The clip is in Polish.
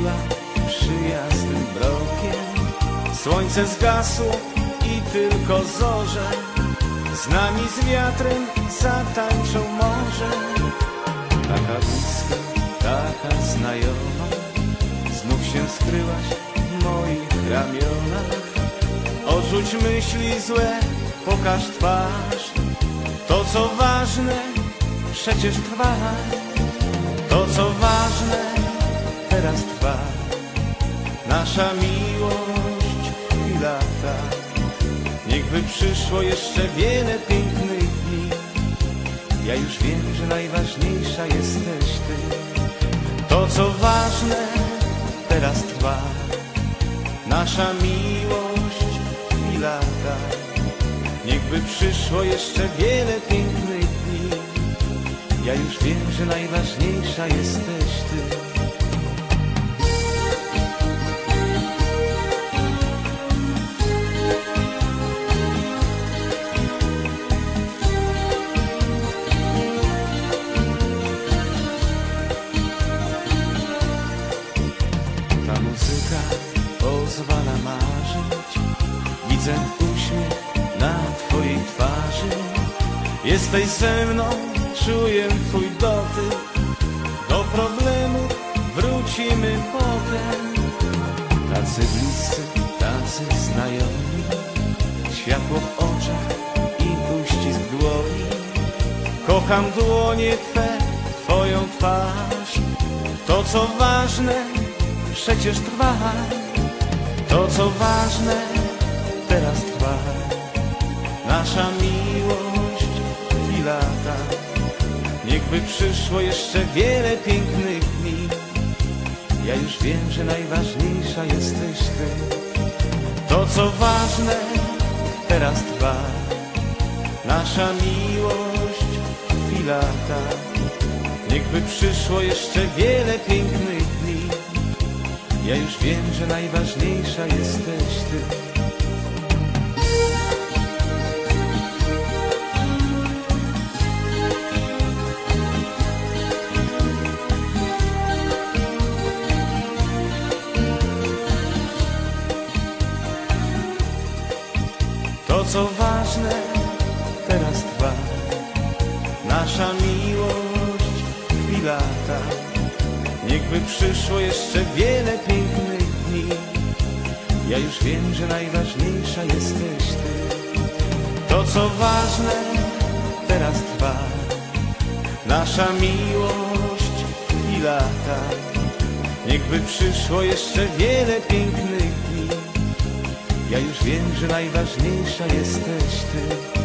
otula przyjaznym mrokiem. Słońce zgasło i tylko zorze z nami z wiatrem zatańczą morze. Taka bliska, taka znajoma, znów się skryłaś w moich ramionach. Odrzuć myśli złe, pokaż twarz, to co ważne przecież trwa. Teraz trwa, nasza miłość i lata. Niechby przyszło jeszcze wiele pięknych dni. Ja już wiem, że najważniejsza jesteś ty. To co ważne teraz trwa, nasza miłość i lata. Niechby przyszło jeszcze wiele pięknych dni. Ja już wiem, że najważniejsza jesteś ty. Pozwala marzyć. Widzę uśmiech na twojej twarzy. Jesteś ze mną, czuję twój dotyk. Do problemu wrócimy potem. Tacy bliscy, tacy znajomi. Światło w oczach i uścisk dłoni. Kocham dłonie Twe, Twoją twarz. To co ważne przecież trwa To co ważne teraz trwa. Nasza miłość i lata. Niechby przyszło jeszcze wiele pięknych dni. Ja już wiem, że najważniejsza jesteś Ty. To co ważne teraz trwa. Nasza miłość i lata. Niechby przyszło jeszcze wiele pięknych Ja już wiem, że najważniejsza jesteś Ty. To co ważne teraz trwa. Nasza miłość Niechby przyszło jeszcze wiele pięknych dni. Ja już wiem, że najważniejsza jesteś Ty. To co ważne teraz trwa. Nasza miłość i lata. Niechby przyszło jeszcze wiele pięknych dni. Ja już wiem, że najważniejsza jesteś Ty